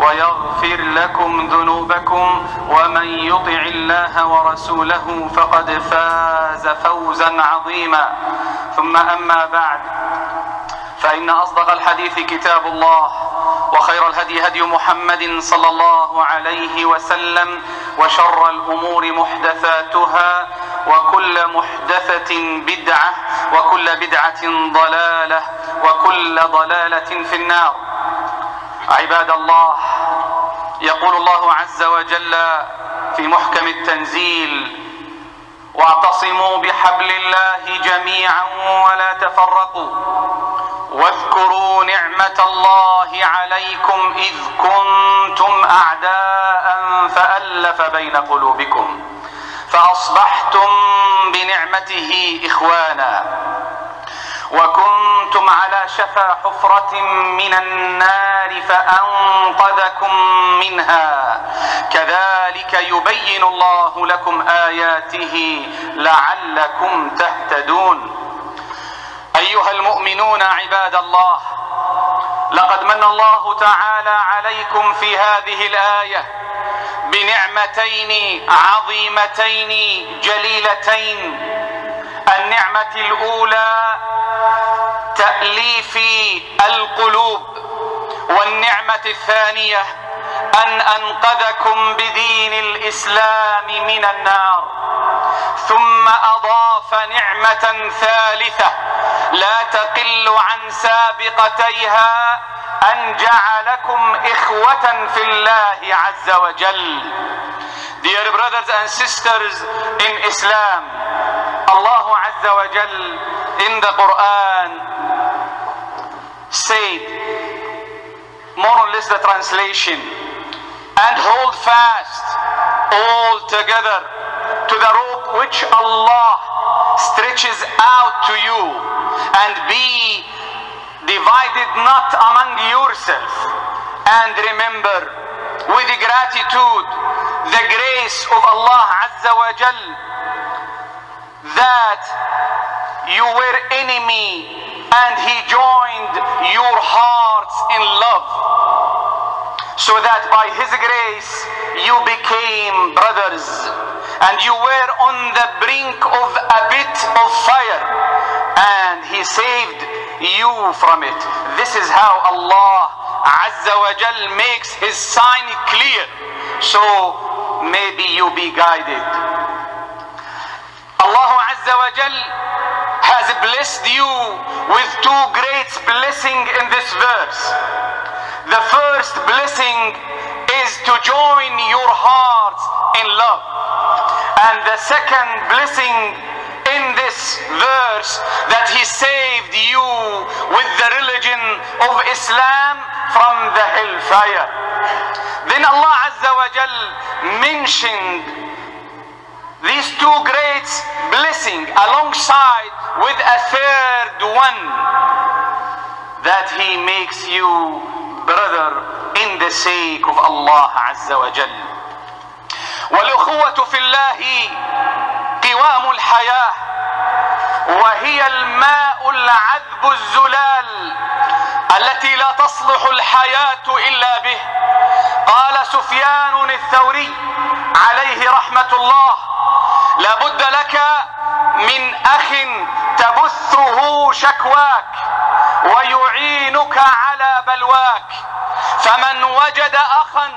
ويغفر لكم ذنوبكم ومن يطع الله ورسوله فقد فاز فوزا عظيما. ثم أما بعد فإن أصدق الحديث كتاب الله وخير الهدي هدي محمد صلى الله عليه وسلم وشر الأمور محدثاتها وكل محدثة بدعة وكل بدعة ضلالة وكل ضلالة في النار. عباد الله يقول الله عز وجل في محكم التنزيل واعتصموا بحبل الله جميعا ولا تفرقوا واذكروا نعمة الله عليكم إذ كنتم أعداء فألف بين قلوبكم فأصبحتم بنعمته إخوانا. شفا حفرة من النار فأنقذكم منها. كذلك يبين الله لكم آياته لعلكم تهتدون. أيها المؤمنون عباد الله لقد من الله تعالى عليكم في هذه الآية بنعمتين عظيمتين جليلتين. النعمة الأولى تأليف القلوب والنعمة الثانية أن أنقذكم بدين الإسلام من النار. ثم أضاف نعمة ثالثة لا تقل عن سابقتيها أن جعلكم إخوة في الله عز وجل. Dear brothers and sisters in Islam Allah wa Jal in the Quran said more or less the translation and hold fast all together to the rope which Allah stretches out to you and be divided not among yourself. And remember with gratitude the grace of Allah Azza wa Jal that you were enemy and he joined your hearts in love so that by his grace you became brothers and you were on the brink of a bit of fire and he saved you from it. This is how Allah Azza wa Jal makes his sign clear. So maybe you be guided. Allah Azza wa Jal blessed you with two great blessings in this verse. The first blessing is to join your hearts in love. And the second blessing in this verse that he saved you with the religion of Islam from the hellfire. Then Allah Azza wa Jal mentioned these two great blessings alongside with a third one that he makes you brother in the sake of Allah Azza wa Jal. والأخوة في الله قوام الحياة وهي الماء العذب الزلال التي لا تصلح الحياة إلا به قال سفيان الثوري عليه رحمة الله لابد لك من أخ تبثه شكواك ويعينك على بلواك. فمن وجد أخا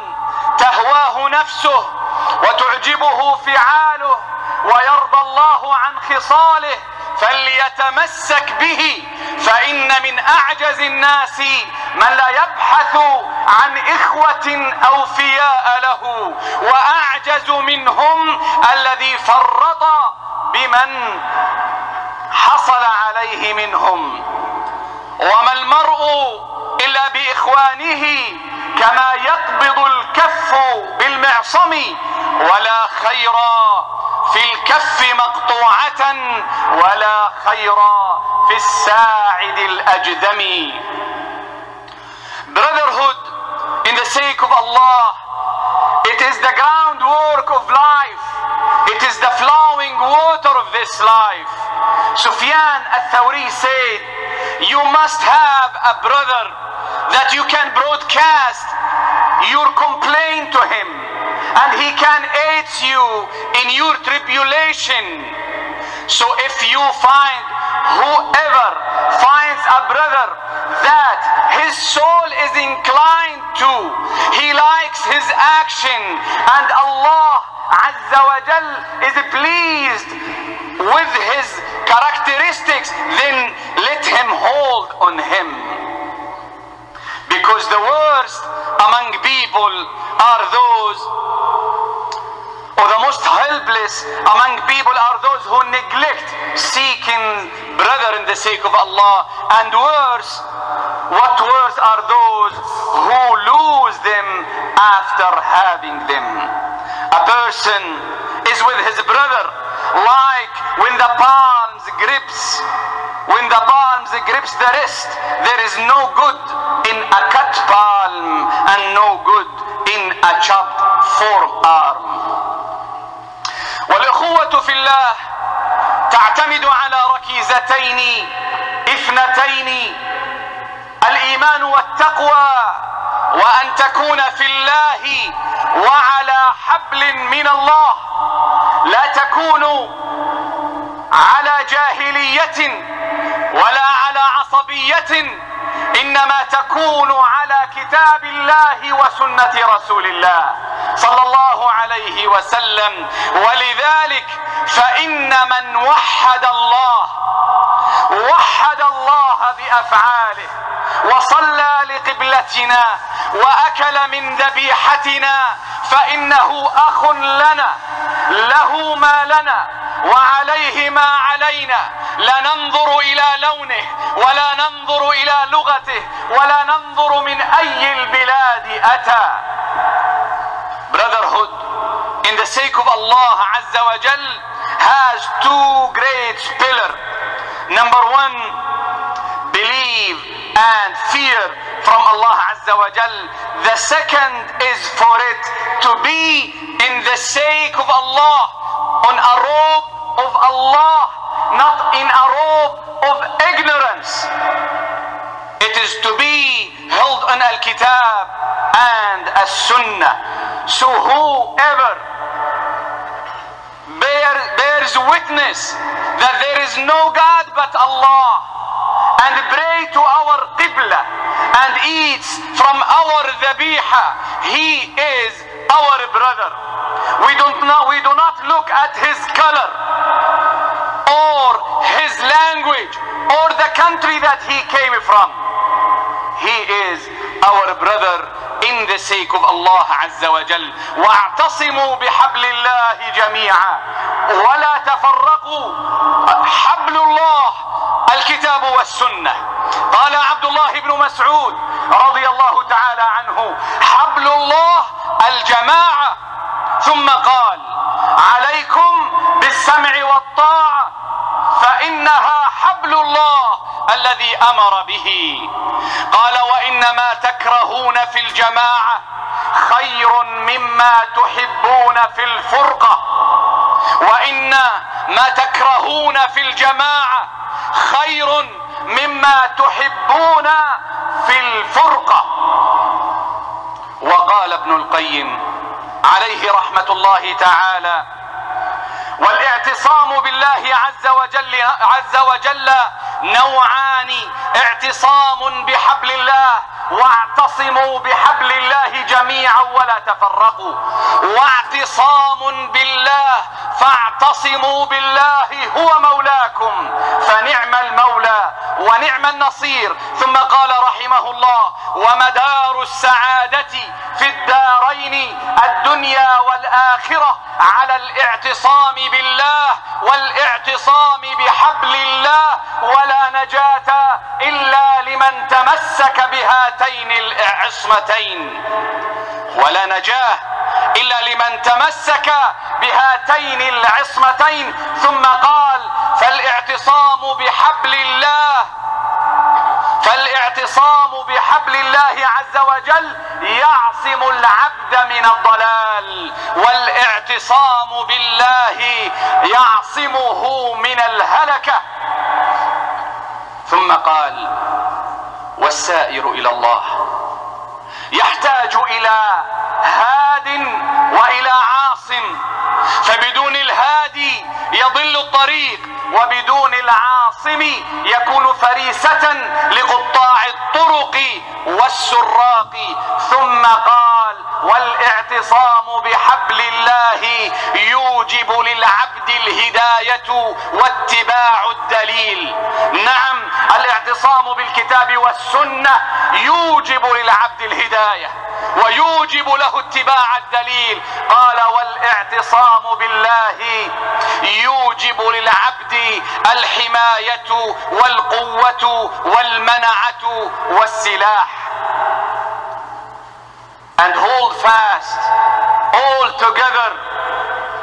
تهواه نفسه وتعجبه فعاله ويرضى الله عن خصاله فليتمسك به. فإن من أعجز الناس من لا يبحث عن إخوة اوفياء له. وأعجز منهم الذي فرط بمن حصل عليه منهم. وما المرء إلا بإخوانه كما يقبض الكف بالمعصم ولا خير في الكف مقطوعة ولا خير في الساعد الأجدم. Brotherhood in the sake of Allah it is the groundwork of life. It is the flowing water of this life Sufyan al-Thawri said you must have a brother that you can broadcast your complaint to him and he can aid you in your tribulation. So if you find whoever finds a brother that his soul is inclined to, he likes his action and Allah Azza wa Jal is pleased with his characteristics, then let him hold on him. Because the worst among people are those or the most helpless among people are those who neglect seeking brother in the sake of Allah and worse what worse are those who lose them after having them a person is with his brother like when the palms grips when the palms grips the wrist there is no good in a cut palm and no good in a chopped forearm والاخوة في الله تعتمد على ركيزتين اثنتين الايمان والتقوى وأن تكون في الله وعلى حبل من الله. لا تكون على جاهلية ولا على عصبية إنما تكون على كتاب الله وسنة رسول الله صلى الله عليه وسلم. ولذلك فإن من وحد الله وحد الله بأفعاله وصلى لقبلتنا وأكل من ذبيحتنا فإنه أخ لنا له ما لنا وعليه ما علينا لا ننظر إلى لونه ولا ننظر إلى لغته ولا ننظر من أي البلاد أتى brotherhood in the sake of Allah Azza wa has two great pillars. Number one, believe and fear from Allah Azza wa Jal. The second is for it to be in the sake of Allah on a robe of Allah, not in a robe of ignorance. It is to be held on Al-Kitab and As-Sunnah. So whoever bear, bears witness that there is no God but Allah and pray to our Qibla and eats from our dhabiha, he is our brother. We don't know, we do not look at his color or his language or the country that he came from. He is our brother in the sake of Allah عز وجل واعتصموا بحبل الله جميعا ولا تفرقوا حبل الله الكتاب والسنة قال عبد الله بن مسعود رضي الله تعالى عنه حبل الله الجماعة. ثم قال عليكم بالسمع والطاعة فإنها حبل الله الذي أمر به. قال وإنما تكرهون في الجماعة خير مما تحبون في الفرقة وإن ما تكرهون في الجماعة خير مما تحبون في الفرقة. وقال ابن القيم عليه رحمة الله تعالى والإعتصام بالله عز وجل عز وجل نوعان اعتصام بحبل الله واعتصموا بحبل الله جميعا ولا تفرقوا واعتصام بالله فاعتصموا بالله هو مولاكم فنعم المولى ونعم النصير. ثم قال رحمه الله ومدار السعادة في الدارين الدنيا والآخرة على الاعتصام بالله والاعتصام بحبل الله ولا نجاة إلا لمن تمسك بهاتين العصمتين. ولا نجاة إلا لمن تمسك بهاتين العصمتين ثم قال فالاعتصام بحبل الله فالاعتصام بحبل الله عز وجل يعصم العبد من الضلال والاعتصام بالله يعصمه من الهلكة. ثم قال والسائر إلى الله يحتاج إلى هاد وإلى عاصم فبدون الهادي يضل الطريق وبدون العاصم يكون فريسة لقطاع الطرق والسراق. ثم قال والإعتصام بحبل الله يوجب للعبد الهداية واتباع الدليل نعم الإعتصام بالكتاب والسنة يوجب للعبد الهداية. ويوجب له اتباع الدليل قال والاعتصام بالله يوجب للعبد الحماية والقوة والمنعة والسلاح and hold fast all together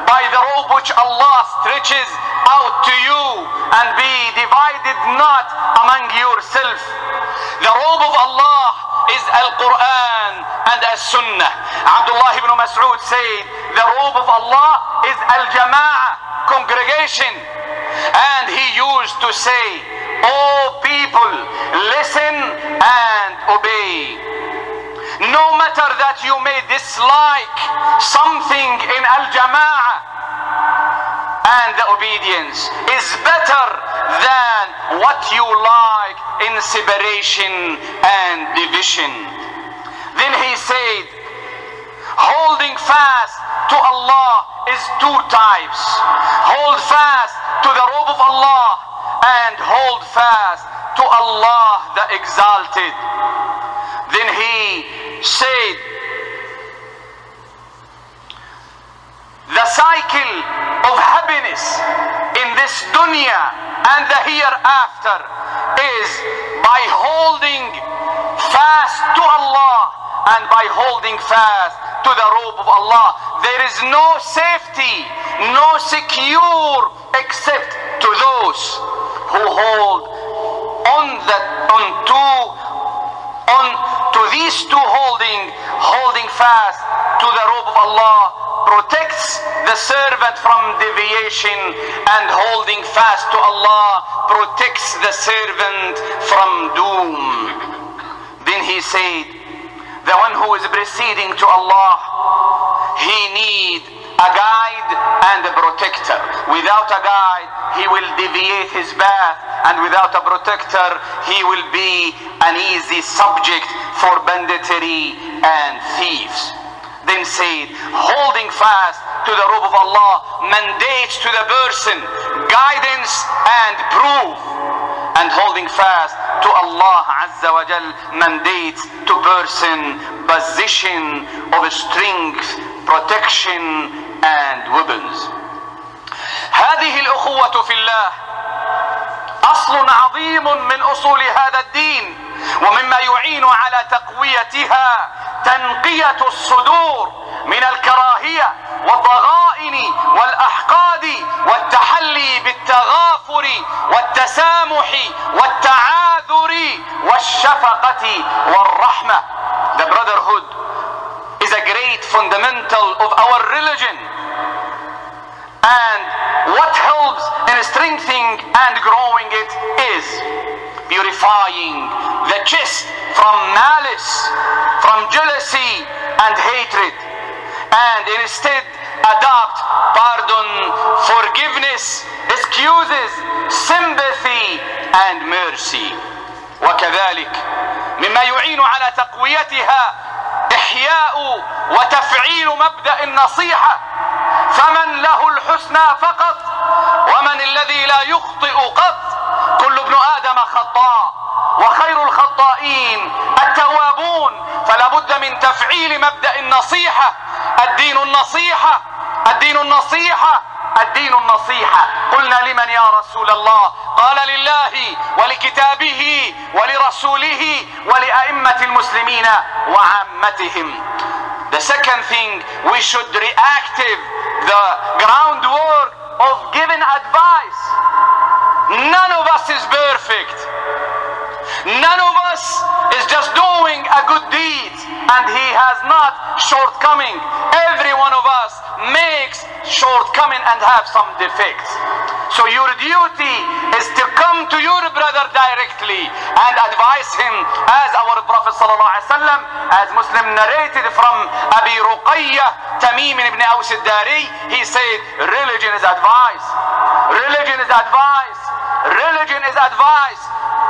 by the rope which Allah stretches out to you and be divided not among yourself. The robe of Allah is Al-Quran and As-Sunnah. Abdullah ibn Mas'ud said, the robe of Allah is Al-Jama'ah, congregation. And he used to say, O people, listen and obey. No matter that you may dislike something in Al-Jama'ah, and the obedience is better than what you like in separation and division. Then he said, holding fast to Allah is two types. Hold fast to the robe of Allah and hold fast to Allah the exalted. Then he said, the cycle of happiness in this dunya and the hereafter is by holding fast to Allah and by holding fast to the robe of Allah. There is no safety, no secure except to those who hold on the on to on to these two holding holding fast to the robe of Allah protects the servant from deviation and holding fast to Allah protects the servant from doom. Then he said, the one who is proceeding to Allah, he need a guide and a protector. Without a guide, he will deviate his path, and without a protector, he will be an easy subject for banditry and thieves then said, holding fast to the robe of Allah mandates to the person guidance and proof. And holding fast to Allah Azza wa Jal mandates to person position of strength, protection and weapons. هذه الأخوة في الله أصل عظيم من أصول هذا الدين ومما يعين على تقويتها تنقية الصدور من الكراهية والضغائن والأحقاد والتحلي بالتغافر والتسامح والتعاذر والشفقة والرحمة The brotherhood is a great fundamental of our religion and what helps in strengthening and growing it is purifying the chest from malice, from jealousy and hatred, and instead adopt pardon, forgiveness, excuses, sympathy and mercy. وكذلك مما يعين على تقويتها إحياء وتفعيل مبدأ النصيحة. فمن له الحسنى فقط ومن الذي لا يخطئ قط. كل ابن آدم خطاء وخير الخطائين التوابون. فلا بد من تفعيل مبدأ النصيحة. الدين النصيحة الدين النصيحة الدين النصيحة. قلنا لمن يا رسول الله؟ قال لله ولكتابه ولرسوله ولأئمة المسلمين وعامتهم. The second thing we should reactive the groundwork of giving advice. None of us is perfect. None of us is just doing a good deed and he has not shortcoming. Every one of us makes shortcoming and have some defect. So your duty is to come to your brother directly and advise him as our Prophet وسلم, as Muslim narrated from Abi Ruqayyah Tamim ibn Aws al-Dari he said religion is advice religion is advice religion is advice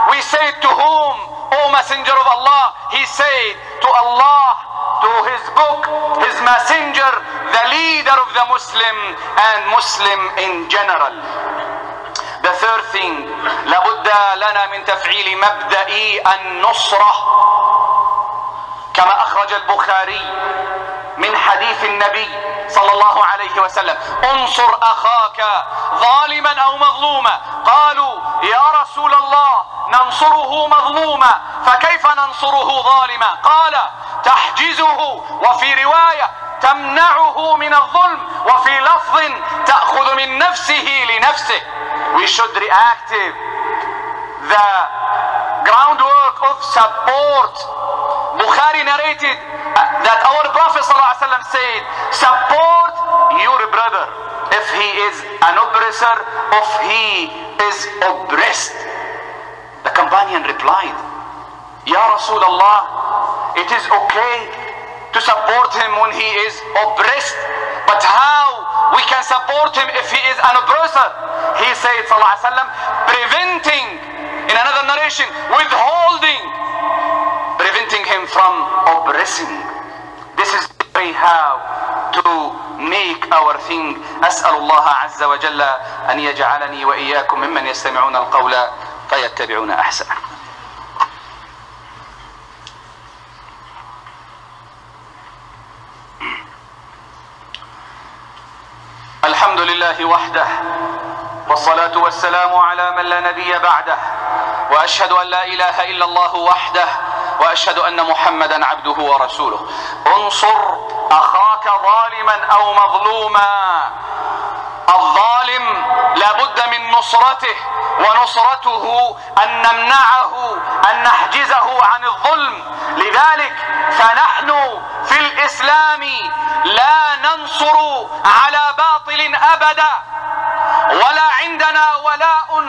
We say to whom, O Messenger of Allah? He said to Allah, to his book, his messenger, the leader of the Muslim and Muslim in general. The third thing, لابد لنا من تفعيل مبدأ النصرة كما أخرج البخاري من حديث النبي صلى الله عليه وسلم انصر اخاك ظالما أو مظلوما قالوا ننصره مظلوما فكيف ننصره ظالما قال تحجزه وفي روايه تمنعه من الظلم وفي لفظ تاخذ من نفسه لنفسه we should reactive the groundwork of support Bukhari narrated that our Prophet ﷺ said, support your brother if he is an oppressor, if he is oppressed. The companion replied, Ya Rasulullah, it is okay to support him when he is oppressed, but how we can support him if he is an oppressor? He said, ﷺ, preventing, in another narration, withholding, preventing him from oppressing. This is the way how to make our thing أسأل الله عز وجل أن يجعلني وإياكم ممن يستمعون القول فيتبعون أحسنه الحمد لله وحده والصلاة والسلام على من لا نبي بعده وأشهد أن لا إله إلا الله وحده وأشهد أن محمدا عبده ورسوله. انصر أخاك ظالما أو مظلوما الظالم لابد من نصرته ونصرته أن نمنعه أن نحجزه عن الظلم. لذلك فنحن في الإسلام لا ننصر على باطل أبدا. ولا عندنا ولاء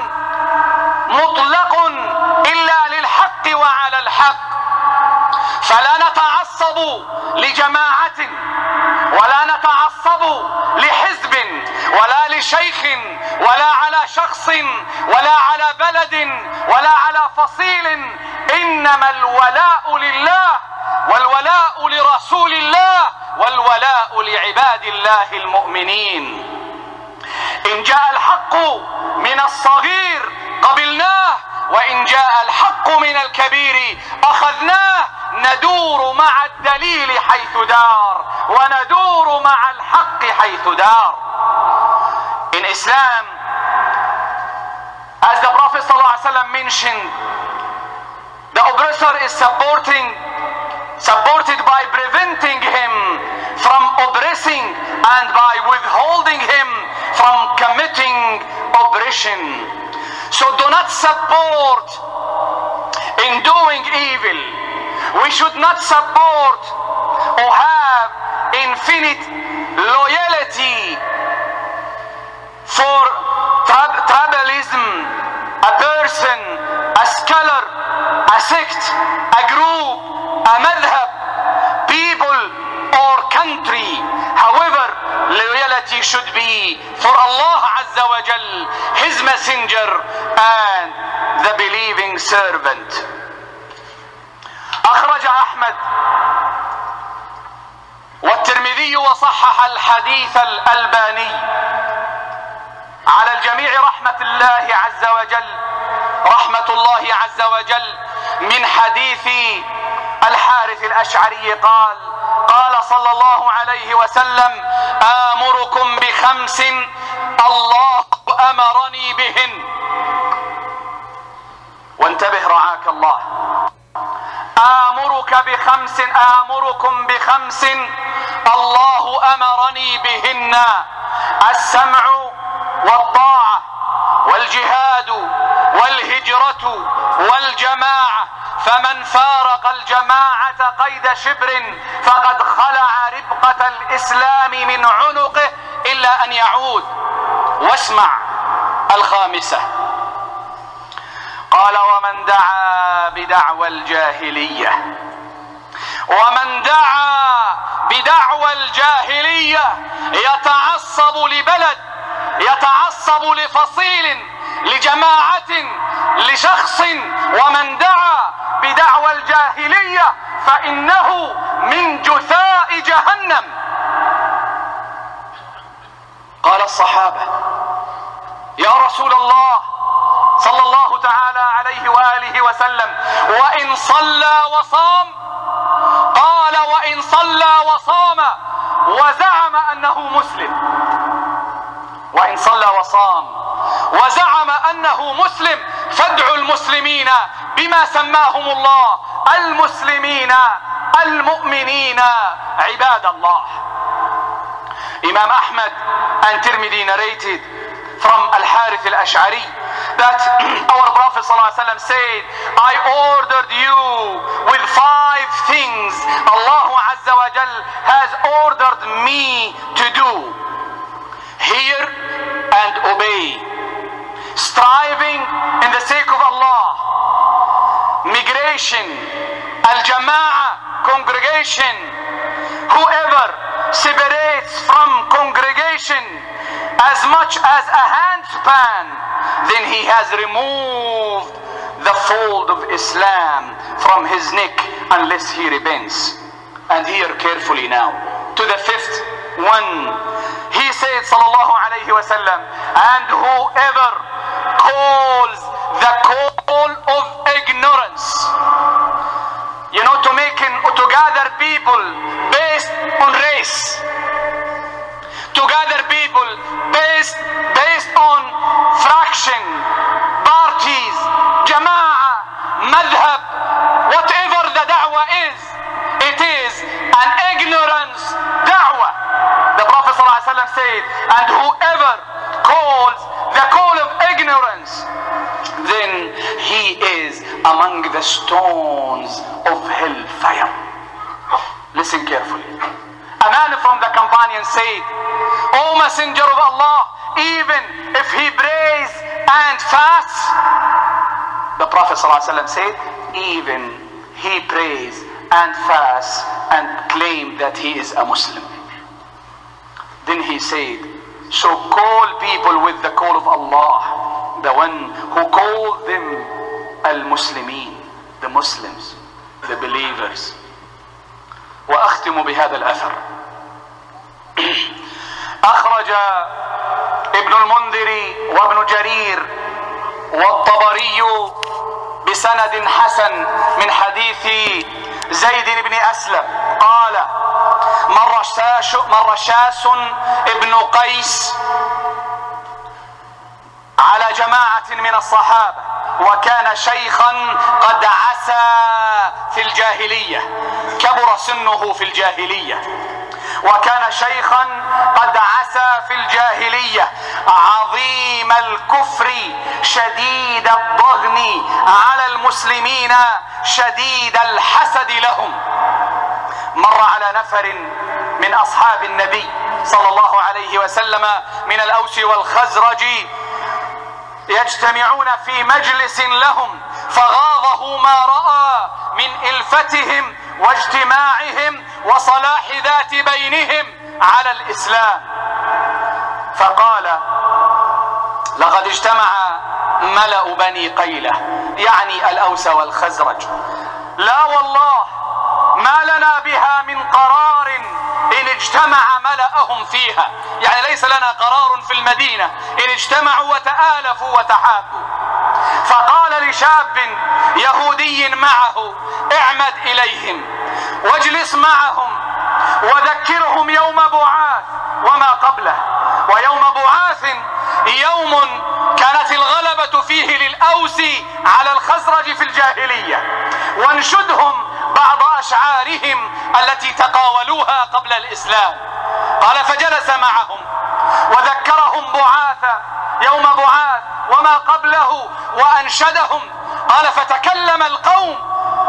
مطلق إلا للحق وعلى الحق. فلا نتعصب لجماعة ولا نتعصب لحزب ولا لشيخ ولا على شخص ولا على بلد ولا على فصيل. إنما الولاء لله والولاء لرسول الله والولاء لعباد الله المؤمنين. إن جاء الحق من الصغير قبلناه وإن جاء الحق من الكبير أخذناه. ندور مع الدليل حيث دار وندور مع الحق حيث دار. In Islam. As the Prophet ﷺ mentioned the oppressor is supporting supported by preventing him from oppressing and by withholding him from committing oppression. So do not support in doing evil. We should not support or have infinite loyalty tribalism, a person, a scholar, a sect, a group, a madhab, people or country humanity should be for Allah Azza wa Jal, His messenger and the believing servant. أخرج أحمد والترمذي وصحح الحديث الألباني على الجميع رحمة الله عز وجل رحمة الله عز وجل. من حديث الحارث الأشعري قال قال صلى الله عليه وسلم آمركم بخمس الله أمرني بهن. وانتبه رعاك الله. آمرك بخمس آمركم بخمس الله أمرني بهن. السمع والطاعة والجهاد والهجرة والجماعة. فمن فارق الجماعة قيد شبر فقد خلع ربقة الإسلام من عنقه إلا أن يعود. واسمع الخامسة. قال ومن دعا بدعوى الجاهلية. ومن دعا بدعوى الجاهلية يتعصب لبلد يتعصب لفصيل لجماعة لشخص ومن دعا بدعوى الجاهلية فإنه من جثاء جهنم. قال الصحابة يا رسول الله صلى الله تعالى عليه وآله وسلم وإن صلى وصام قال وإن صلى وصام وزعم أنه مسلم. وإن صلى وصام وزعم أنه مسلم فادعوا المسلمين بما سماهم الله المسلمين المؤمنين عباد الله Imam Ahmad and Tirmidhi narrated from Al-Harith al-Ash'ari that our Prophet ﷺ said, I ordered you with five things Allah Azza wa Jal has ordered me to do. Hear and obey. Striving in the sake of Allah. Migration. Al-Jama'ah. Congregation. Whoever separates from congregation as much as a handspan, then he has removed the fold of Islam from his neck unless he repents. And hear carefully now. To the fifth one, said, sallallahu alayhi wasallam, and whoever calls the call of ignorance, you know, to make to gather people based on race, to gather people based based on fraction, parties, said, and whoever calls the call of ignorance, then he is among the stones of hellfire. Listen carefully. A man from the companion said, O Messenger of Allah, even if he prays and fasts, the Prophet ﷺ said, even he prays and fasts and claim that he is a Muslim. Then he said, so call people with the call of Allah, the one who called them al-Muslimin, the Muslims, the believers. وأختم بهذا الأثر أخرج ابن المنذر وابن جرير والطبري بسند حسن من حديث زيد بن أسلم قال مر شاش مر شاس ابن قيس على جماعة من الصحابة وكان شيخا قد عسى في الجاهلية كبر سنه في الجاهلية وكان شيخا قد عسى في الجاهلية عظيم الكفر شديد الضغن على المسلمين شديد الحسد لهم. مر على نفر من أصحاب النبي صلى الله عليه وسلم من الأوس والخزرج يجتمعون في مجلس لهم فغاضه ما رأى من إلفتهم واجتماعهم وصلاح ذات بينهم على الإسلام. لقد اجتمع ملأ بني قيلة يعني الأوس والخزرج. لا والله ما لنا بها من قرار إن اجتمع ملأهم فيها. يعني ليس لنا قرار في المدينة. إن اجتمعوا وتآلفوا وتحابوا. فقال لشاب يهودي معه اعمد إليهم. واجلس معهم. وذكرهم يوم بعاث وما قبله. ويوم بعاث يوم كانت الغلبة فيه للأوس على الخزرج في الجاهلية. وانشدهم أشعارهم التي تقاولوها قبل الإسلام. قال فجلس معهم وذكرهم بعاث يوم بعاث وما قبله وأنشدهم. قال فتكلم القوم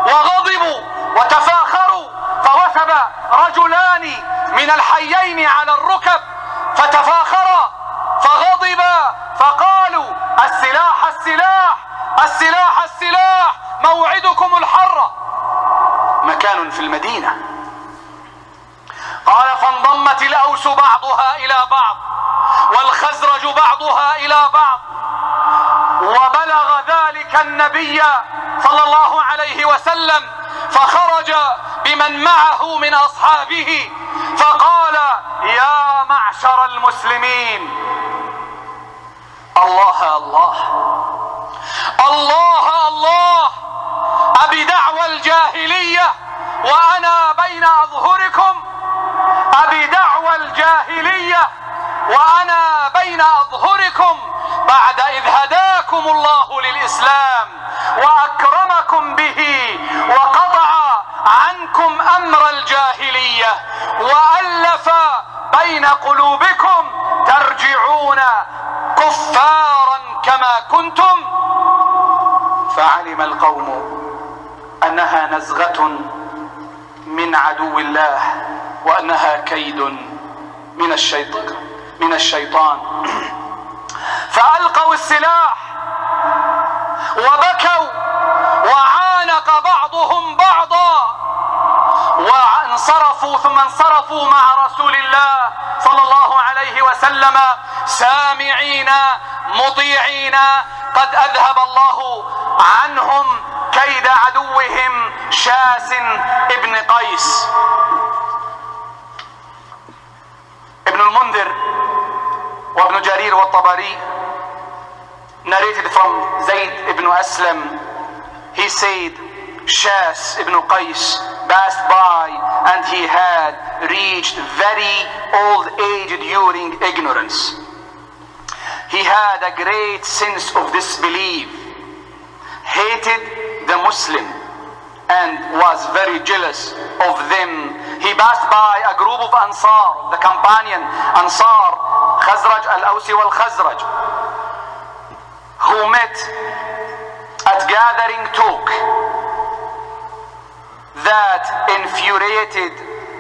وغضبوا وتفاخروا فوثب رجلان من الحيين على الركب فتفاخرا فغضبا فقالوا السلاح السلاح السلاح السلاح موعدكم الحرة مكان في المدينة. قال فانضمت الأوس بعضها إلى بعض والخزرج بعضها إلى بعض. وبلغ ذلك النبي صلى الله عليه وسلم فخرج بمن معه من أصحابه فقال يا معشر المسلمين الله الله الله الله أبي دعوى الجاهلية وأنا بين أظهركم. أبي دعوى الجاهلية وأنا بين أظهركم. بعد إذ هداكم الله للإسلام وأكرمكم به وقطع عنكم أمر الجاهلية وألف بين قلوبكم ترجعون كفارا كما كنتم. فعلم القوم أنها نزغة من عدو الله وأنها كيد من الشيطان من الشيطان. فألقوا السلاح وبكوا وعانق بعضهم بعضا وانصرفوا ثم انصرفوا مع رسول الله صلى الله عليه وسلم. سامعين مطيعين قد أذهب الله عنهم كيد عدوهم شاس ابن قيس ابن المنذر وابن جرير والطبري narrated from Zayd ibn Aslam he said Shas ibn Qais passed by and he had reached very old age during ignorance he had a great sense of disbelief hated the Muslim and was very jealous of them. He passed by a group of Ansar, the companion Ansar, Khazraj al-Awsi wal-Khazraj, who met at gathering talk that infuriated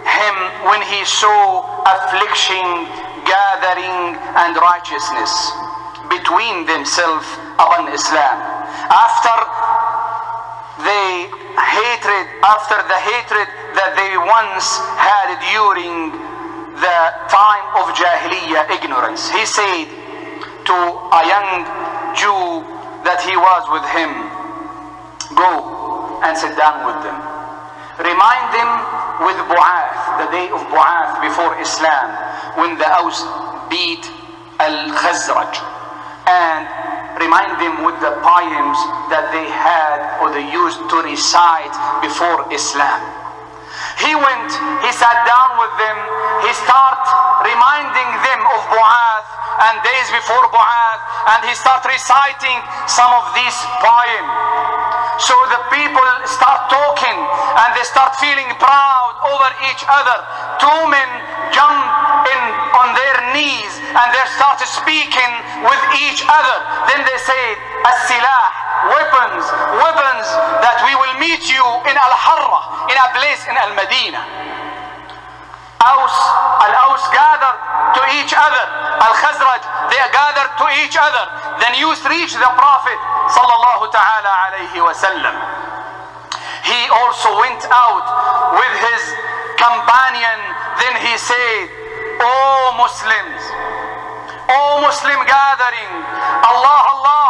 him when he saw affliction, gathering and righteousness between themselves upon Islam. After the hatred, after the hatred that they once had during the time of Jahiliyyah ignorance. He said to a young Jew that he was with him, go and sit down with them. Remind them with Bu'ath, the day of Bu'ath before Islam, when the Aus beat Al-Khazraj. And remind them with the poems that they had or they used to recite before Islam. He went, he sat down with them, he started reminding them of Bu'ath and days before Bu'ath, and he started reciting some of these poems. So the people start talking and they start feeling proud over each other. Two men jump and they started speaking with each other. Then they said, As-silah, weapons, weapons that we will meet you in Al-Harra, in a place in Al-Madinah. Aus, Al-Aus gathered to each other. Al-Khazraj, they gathered to each other. The news reached the Prophet sallallahu ta'ala alayhi wasallam. He also went out with his companion. Then he said, O Muslims, O Muslim gathering, Allah, Allah,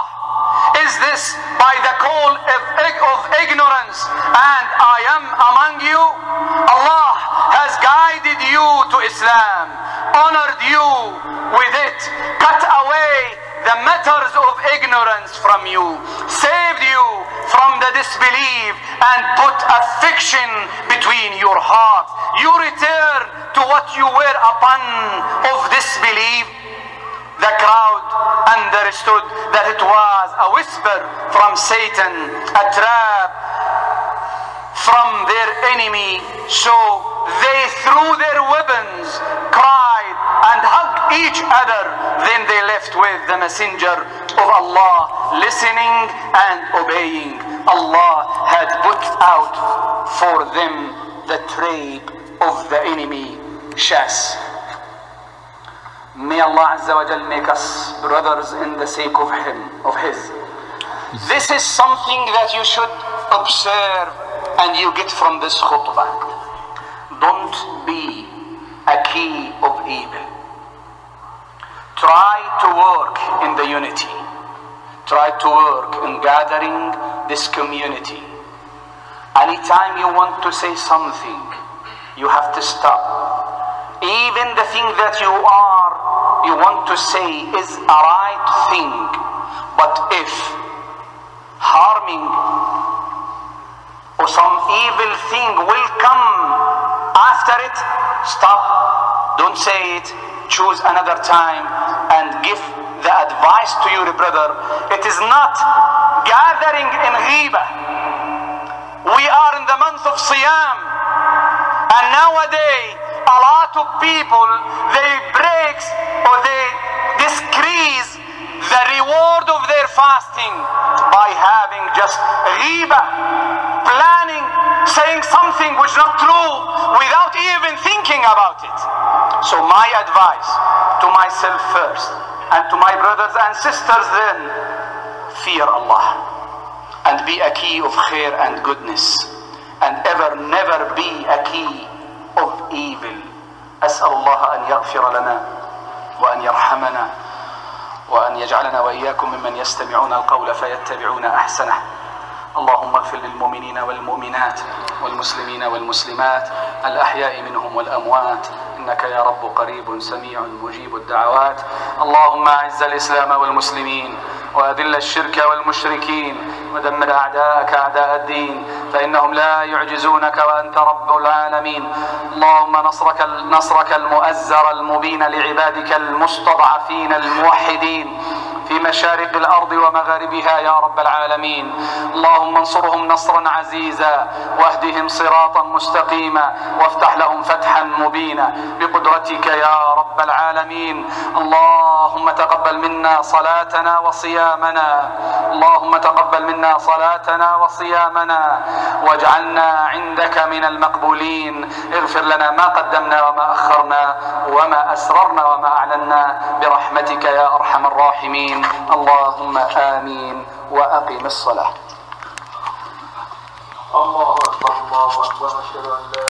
is this by the call of, of ignorance and I am among you? Allah has guided you to Islam, honored you with it, cut away the matters of ignorance from you, saved you from the disbelief and put affection between your hearts. You return to what you were upon of disbelief. The crowd understood that it was a whisper from Satan, a trap from their enemy. So they threw their weapons, cried, and hugged each other. Then they left with the messenger of Allah, listening and obeying. Allah had put out for them the trap of the enemy, Shas. May Allah Azza wa Jal make us brothers in the sake of Him, of His. This is something that you should observe and you get from this khutbah. Don't be a key of evil. Try to work in the unity. Try to work in gathering this community. Anytime you want to say something, you have to stop. Even the thing that you are, you want to say is a right thing. But if harming or some evil thing will come after it, stop, don't say it, choose another time and give the advice to your brother. It is not gathering in ghiba. We are in the month of Siyam and nowadays a lot of people they break or they decrease the reward of their fasting by having just riba, planning, saying something which is not true without even thinking about it. So my advice to myself first and to my brothers and sisters then, fear Allah and be a key of khair and goodness and ever never be a key evil. أسأل الله أن يغفر لنا وأن يرحمنا وأن يجعلنا وإياكم ممن يستمعون القول فيتبعون أحسنه. اللهم اغفر للمؤمنين والمؤمنات والمسلمين والمسلمات الأحياء منهم والأموات. إنك يا رب قريب سميع مجيب الدعوات. اللهم أعز الإسلام والمسلمين وأذل الشرك والمشركين. ودمر أعداءك أعداء الدين فإنهم لا يعجزونك وأنت رب العالمين. اللهم نصرك نصرك المؤزر المبين لعبادك المستضعفين الموحدين. في مشارق الأرض ومغاربها يا رب العالمين. اللهم انصرهم نصرا عزيزا واهدهم صراطا مستقيما وافتح لهم فتحا مبينا بقدرتك يا رب العالمين. اللهم تقبل منا صلاتنا وصيامنا. اللهم تقبل منا صلاتنا وصيامنا. واجعلنا عندك من المقبولين. اغفر لنا ما قدمنا وما أخرنا وما أسررنا وما أعلنا برحمتك يا أرحم الراحمين. اللهم آمين وأقم الصلاة. الله أكبر الله أكبر أشهد أن لا